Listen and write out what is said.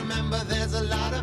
Remember there's a lot of